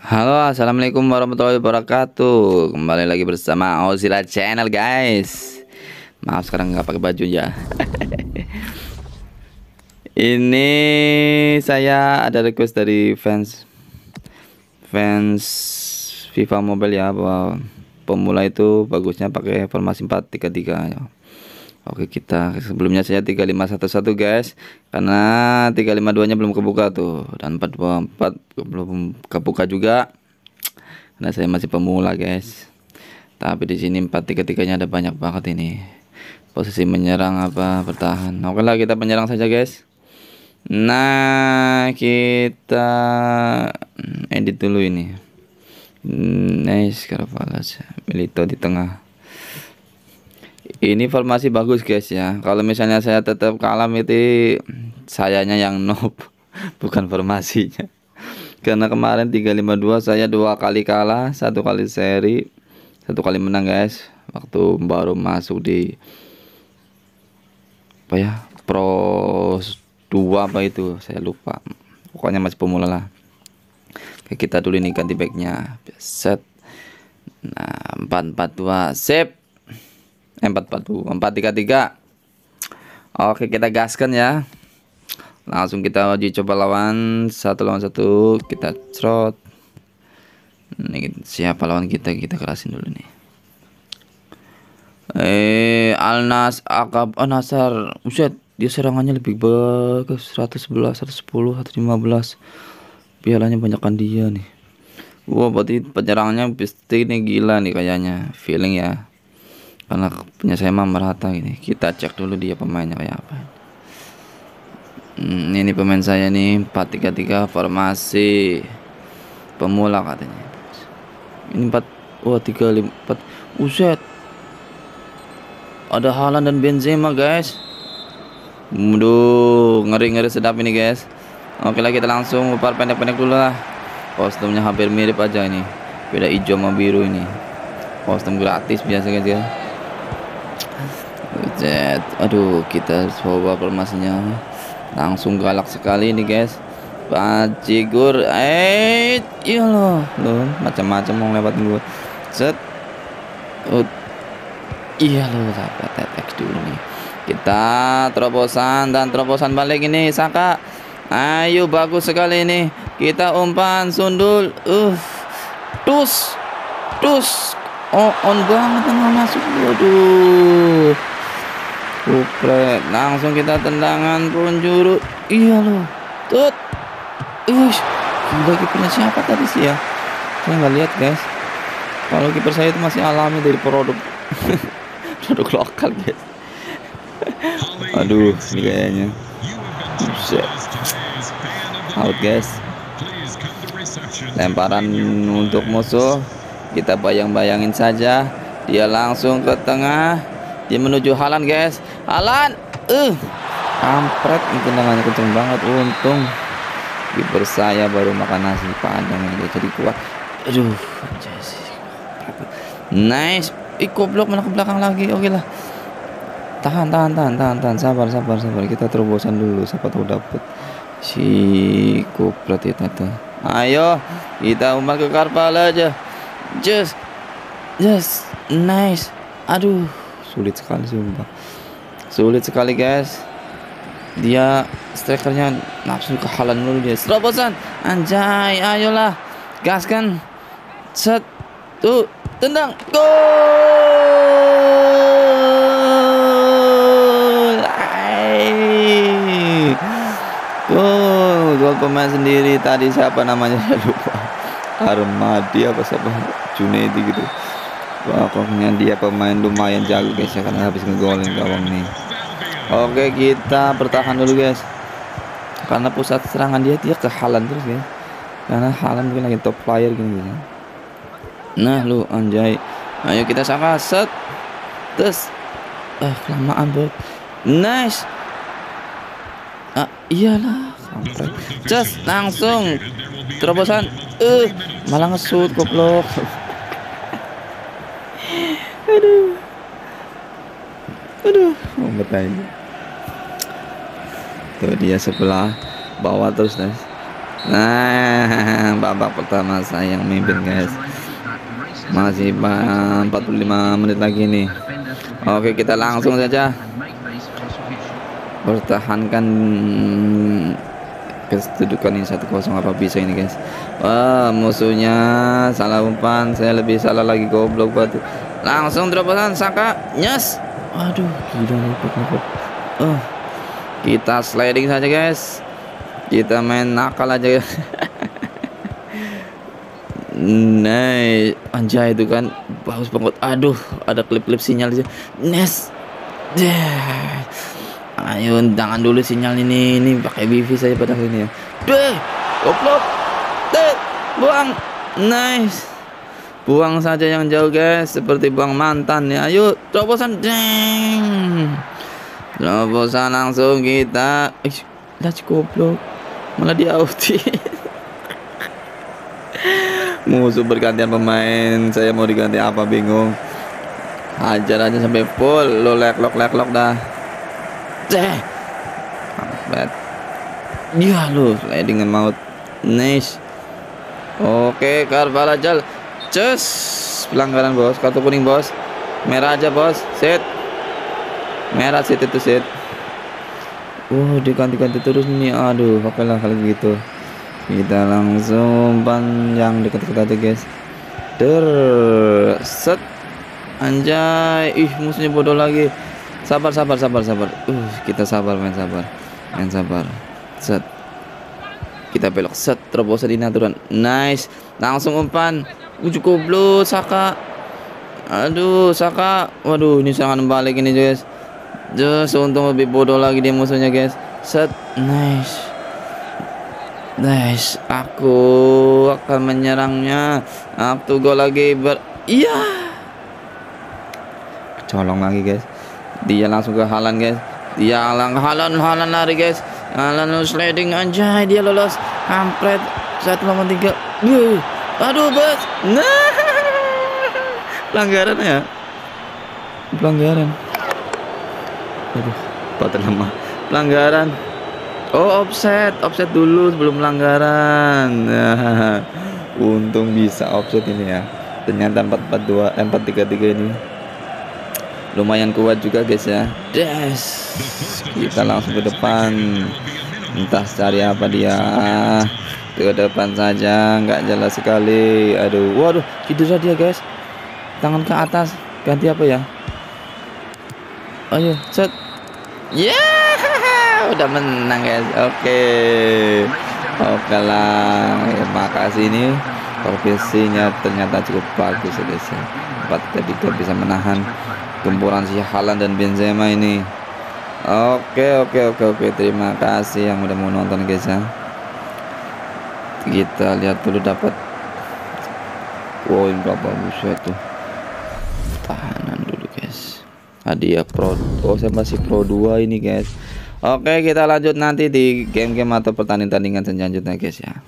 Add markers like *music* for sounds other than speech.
Halo assalamualaikum warahmatullahi wabarakatuh. Kembali lagi bersama Ozila Channel guys. Maaf sekarang nggak pakai baju ya. *laughs* Ini saya ada request dari fans Fans FIFA Mobile ya bahwa Pemula itu bagusnya pakai formasi 433 ya Oke kita sebelumnya saya 3511 guys. Karena 352 nya belum kebuka tuh. Dan 424 belum kebuka juga. Karena saya masih pemula guys. Tapi di sini 433 nya ada banyak banget ini. Posisi menyerang apa bertahan. Oke lah kita menyerang saja guys. Nah kita edit dulu ini. Nice Caravalas Milito di tengah ini formasi bagus guys ya. Kalau misalnya saya tetap kalah itu sayanya yang noob *laughs* bukan formasinya. Karena kemarin 352 saya dua kali kalah satu kali seri satu kali menang guys. Waktu baru masuk di apa ya pro 2 apa itu saya lupa. Pokoknya masih pemula lah. Oke, kita dulu ini ganti backnya. Set. Nah 442 sip empat empat empat tiga tiga. Oke kita gaskan ya. Langsung kita uji coba lawan. Satu lawan satu kita trot ini siapa lawan kita? Kita kerasin dulu nih. Eh Alnas Akab oh Nasar. Dia serangannya lebih bagus. 111 110 115 pialanya banyakkan dia nih. Wah berarti penyerangannya pasti ini gila nih kayaknya. Feeling ya karena punya saya mah merata ini kita cek dulu dia pemainnya kayak apa hmm, ini pemain saya nih 433 formasi pemula katanya ini 4 wah 3 4 uset ada Halan dan Benzema guys Waduh, ngeri-ngeri sedap ini guys. Oke lah kita langsung upar pendek-pendek dulu lah. Kostumnya hampir mirip aja ini. Beda hijau sama biru ini. Kostum gratis biasa guys ya. Jet. Aduh, kita coba formasinya. Langsung galak sekali ini, guys. Bajigur. Eh, iya loh. Loh, macam-macam mau lewat gue. Set. Oh. Iya loh, sahabat tetek dulu nih. Kita terobosan dan terobosan balik ini, Saka. Ayo bagus sekali ini. Kita umpan sundul. Uh. Dus. Dus. Oh, on banget nggak masuk. Waduh. Kupret. Langsung kita tendangan penjuru. Iya loh. Tut. Ush. Gila kipernya siapa tadi sih ya? Saya nggak lihat guys. Kalau kiper saya itu masih alami dari produk *laughs* produk lokal guys. Aduh, ini kayaknya. Buset. Out guys. Lemparan untuk musuh. Kita bayang-bayangin saja. Dia langsung ke tengah dia menuju Halan guys Halan uh kampret tendangannya kenceng banget untung. Kiper saya baru makan nasi padang ini jadi kuat. Aduh nice. Ih goblok malah ke belakang lagi. Oke lah. Tahan tahan tahan tahan tahan. Sabar sabar sabar. Kita terobosan dulu siapa tahu dapet. Si kupret itu tuh ayo kita umpan ke karpal aja. Just just nice. Aduh sulit sekali sumpah sulit sekali guys. Dia strikernya nafsu kehalan dulu dia terobosan anjay ayolah. Gaskan set. Tuh tendang. Gol! Gol. Gol pemain sendiri tadi siapa namanya? *laughs* Lupa. Armadi apa siapa? Junedi gitu. Pokoknya dia pemain lumayan jago guys ya karena habis ngegolin gawang nih oke kita bertahan dulu guys. Karena pusat serangan dia dia ke Halan terus guys karena Halan mungkin lagi top player gini guys nah lu anjay. Ayo kita sama set. Terus eh kelamaan bro. Nice. Ah iyalah sampai. Just langsung. Terobosan. Eh uh, malah ngesut goblok. *laughs* Aduh. Aduh mau bertanya tuh dia sebelah bawah terus guys. Nah, *laughs* babak pertama saya yang memimpin guys. Masih 45 menit lagi nih. Oke, kita langsung saja. Pertahankan kedudukan ini satu kosong apa bisa ini guys. Wah musuhnya salah umpan. Saya lebih salah lagi goblok batu langsung terobosan Saka. Nyes. Aduh gila lepet oh kita sliding saja guys. Kita main nakal aja *laughs* Nah, anjay itu kan bagus banget. Aduh, ada klip-klip sinyal. Nes. Deh. Ayo jangan dulu sinyal ini. Ini pakai wifi saya pada ini ya. Deh. Goblok. Buang. Nice. Buang saja yang jauh guys. Seperti buang mantan ya. Ayo terobosan. Deng terobosan langsung kita ih dah goblok malah di outi *laughs* musuh bergantian pemain saya mau diganti apa bingung hajar aja sampai full lo lek lok lek lok dah Deh. Kampret. Ya sliding dengan maut. Nice. Oke, Carvalho Jal. Cus. Pelanggaran, Bos. Kartu kuning, Bos. Merah aja, Bos. Set. Merah set itu set. Uh, diganti-ganti terus nih. Aduh, oke lah kalau gitu. Kita langsung panjang dekat-dekat aja, guys. Der. Set. Anjay. Ih, musuhnya bodoh lagi sabar sabar sabar sabar uh kita sabar main sabar main sabar set kita belok set terobosan ini aturan nice langsung umpan ujuk goblok Saka aduh Saka waduh ini serangan balik ini guys just untung lebih bodoh lagi dia musuhnya guys. Set. Nice. Nice. Aku akan menyerangnya. Up to go lagi ber. Iya. Colong lagi guys. Dia langsung ke Halan guys. Dia lang Halan Halan lari guys. Halan sliding anjay dia lolos. Kampret. Satu lawan tiga. Aduh bos. Nah. *laughs* Pelanggaran ya? Pelanggaran aduh patah lemah pelanggaran. Oh offset. Offset dulu sebelum pelanggaran. *laughs* Untung bisa offset ini ya. Ternyata 442 eh, 433 ini. Lumayan kuat juga guys ya. Des kita langsung ke depan. Entah cari apa dia. Ke depan saja. Nggak jelas sekali. Aduh. Waduh cedera dia guys. Tangan ke atas. Ganti apa ya ayo set. Ya udah menang guys. Oke. Oke lah. Ya, makasih ini. Profesinya ternyata cukup bagus ya guys ya. Empat ketika bisa menahan gempuran si Halan dan Benzema ini. Oke oke oke oke. Terima kasih yang udah mau nonton guys ya. Kita lihat dulu dapat poin berapa buset tuh. Guys hadiah pro oh saya masih pro 2 ini guys. Oke kita lanjut nanti di game-game atau pertandingan-pertandingan selanjutnya guys ya